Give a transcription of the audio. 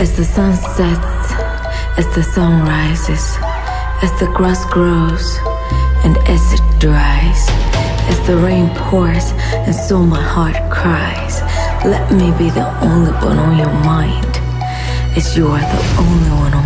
As the sun sets, as the sun rises, as the grass grows, and as it dries, as the rain pours, and so my heart cries. Let me be the only one on your mind, as you are the only one on.